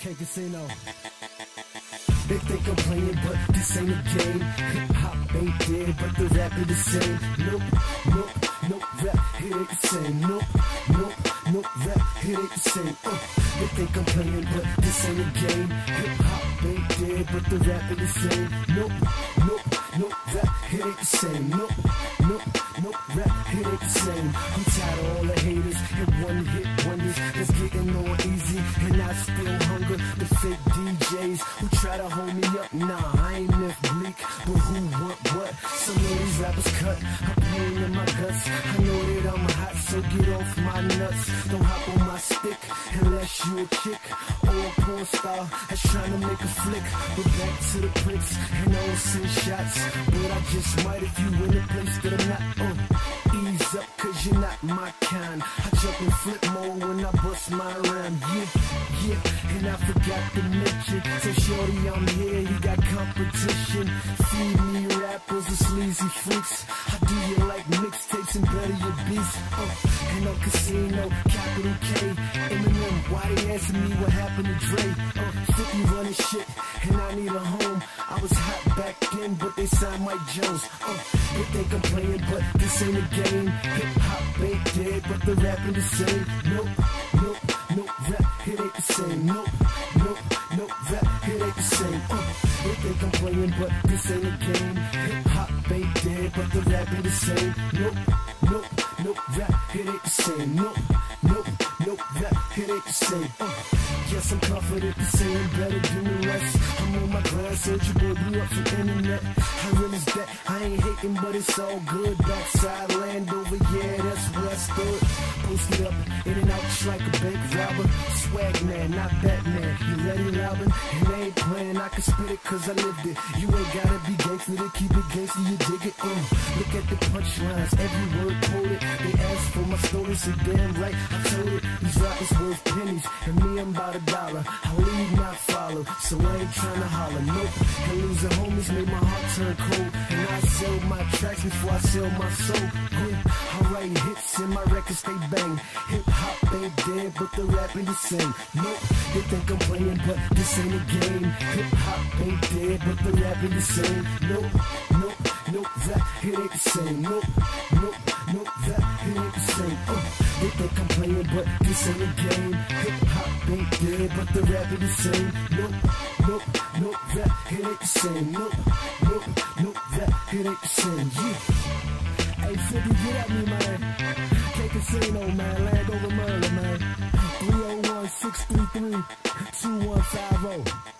K Casino. They think I'm playing, but this ain't a game. Hip hop ain't dead, but the rap is the same. Nope, nope, nope, rap, it ain't the same. Nope, nope, nope, rap, it ain't the same. Uh, they think I'm playing, but this ain't a game. Hip hop ain't dead, but the rap is the same. Nope, nope, nope, rap, it the same. Nope, nope, nope, rap, hit it the same. I'm tired of all the haters and one hit wonders that's getting on easy, and I still hunger the fake DJs who try to hold me up. Nah, I ain't Myth Bleak, but who want what? Some of these rappers cut, I'm pain in my guts. I know that I'm hot, so get off my nuts. Don't hop on my stick unless you a chick or a porn star that's trying to make a flick. But back to the bricks, and I don't send shots, but I just might if you in a place that I'm not. Uh, ease up, cause you're not my kind. I jump in flip mode when I bust my rhyme. Yeah, yeah, and I forgot to mention. So shorty, I'm here, you got competition. Feed me rappers and sleazy freaks. I do you like mixtapes and better your beats. Uh, and on casino, capital K. Why they asking me what happened to Dre? Uh, 50 running shit, and I need a home. I was hot back then, but they signed Mike Jones. Uh, they think I'm playing, but this ain't a game. Hip hop ain't dead, but the rap ain't the same. Nope, nope, nope, rap, it ain't the same. Nope, nope, nope, rap, it ain't the same. Uh, they think I'm playing, but this ain't a game. Hip hop ain't dead, but the rap ain't the same. Nope, nope, nope, it ain't the same. Nope, nope, nope, it ain't the same. Uh, yes, I'm confident say I'm better than the rest. I'm on my grind, boy, blew up from internet. How real that? I ain't hating, but it's all good. Dark side land over, yeah, that's where I stood. Posted up, in and out just like a bank robber. Swag man, not Batman. You ready, Robin? And I ain't playing, I can spit it cause I lived it. You ain't gotta be gangster to keep it gangster, you dig it. Uh, look at the punchlines, every word quoted. They ask for my story, so damn right, I told it. These rappers worth pennies, and me, I'm about a dollar. I lead, not follow, so I ain't trying to holler. Nope, and losing homies made my heart turn And I sell my tracks before I sell my soul. Yeah, I write hits and my records stay bang. Hip hop ain't dead, but the rap ain't the same. Nope, they think I'm playing, but this ain't a game. Hip hop ain't dead, but the rap ain't the same. Nope, nope, it ain't the same. Nope, nope, nope, rap, it ain't the same. Uh, they think I'm playing, but this ain't a game. Hip hop ain't dead, but the rap ain't the same. Nope, nope, nope, rap, it ain't the same. Nope, nope, nope, rap, it ain't the same. Yeah. Hey, 50, get at me, man. K Casino, man. Land over Maryland, man. 301 633 2150.